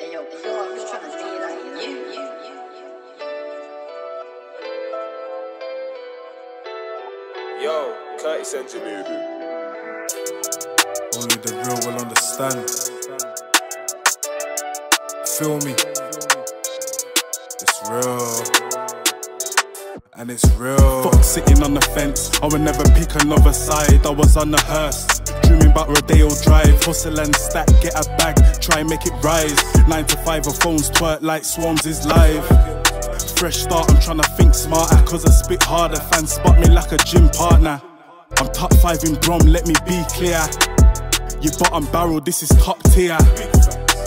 Hey yo, Pure, I'm just trying to be like you. you, you, you. Yo, Curtis Engineer. Only the real will understand. Feel me? It's real. And it's real. Fuck sitting on the fence. I would never pick another side. I was on the hearse. Dreaming about Rodeo Drive. Hustle and stack, get a bag. Try make it rise. Nine to five, a phones twerk like swarms is live. Fresh start, I'm trying to think smarter. Cause I spit harder. Fans spot me like a gym partner. I'm top five in Brom, let me be clear. You bottom barrel, this is top tier.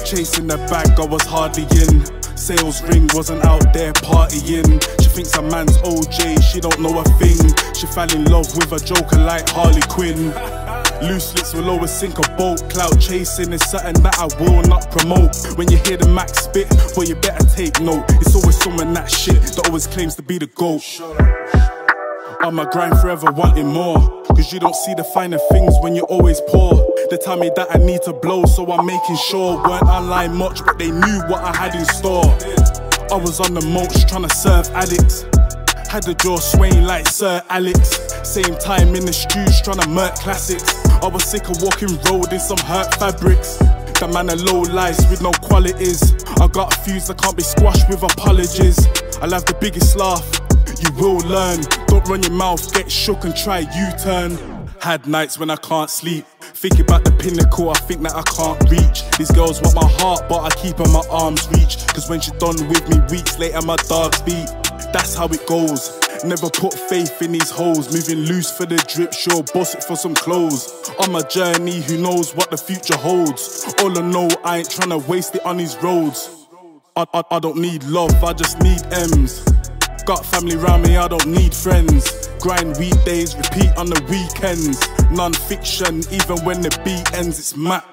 Chasing the bag, I was hardly in. Sales ring wasn't out there partying. She thinks a man's OJ, she don't know a thing. She fell in love with a joker like Harley Quinn. Loose lips will always sink a boat. Cloud chasing is something that I will not promote. When you hear the max spit, well, you better take note. It's always someone that shit that always claims to be the GOAT. On my grind forever wanting more. Cause you don't see the finer things when you're always poor. They tell me that I need to blow, so I'm making sure. Weren't online much, but they knew what I had in store. I was on the mulch trying to serve addicts. Had the jaw swaying like Sir Alex. Same time in the stews trying to murk classics. I was sick of walking road in some hurt fabrics. The man a low lies with no qualities. I got fused, I can't be squashed with apologies. I'll have the biggest laugh you will learn. Don't run your mouth, get shook and try U-turn. Had nights when I can't sleep. Thinking about the pinnacle, I think that I can't reach. These girls want my heart, but I keep on my arms reach. Cause when she's done with me, weeks later my dogs beat. That's how it goes. Never put faith in these hoes. Moving loose for the drip, sure, boss it for some clothes. On my journey, who knows what the future holds? All I know, I ain't trying to waste it on these roads. I, I, I don't need love, I just need M's. Got family round me, I don't need friends. Grind weekdays, repeat on the weekends. Non fiction, even when the beat ends, it's map.